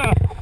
Stop.